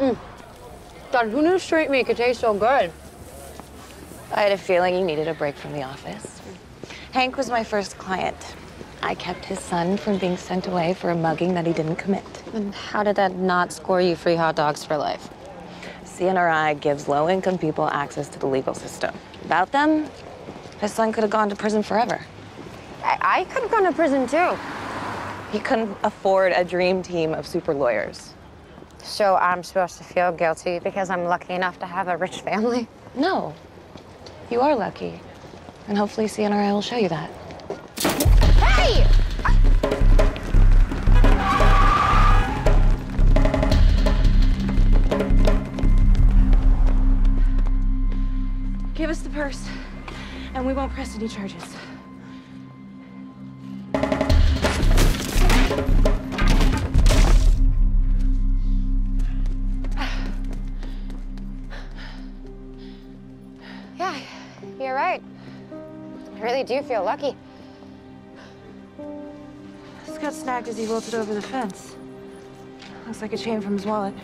Mm. God, who knew street meat could taste so good? I had a feeling you needed a break from the office. Hank was my first client. I kept his son from being sent away for a mugging that he didn't commit. And how did that not score you free hot dogs for life? CNRI gives low-income people access to the legal system. Without them, his son could have gone to prison forever. I, I could have gone to prison too. He couldn't afford a dream team of super lawyers. So I'm supposed to feel guilty because I'm lucky enough to have a rich family? No, you are lucky. And hopefully CNRI will show you that. Hey! Give us the purse, and we won't press any charges. Yeah, you're right. I really do feel lucky. This got snagged as he wilted over the fence. Looks like a chain from his wallet.